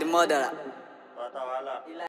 the murderer.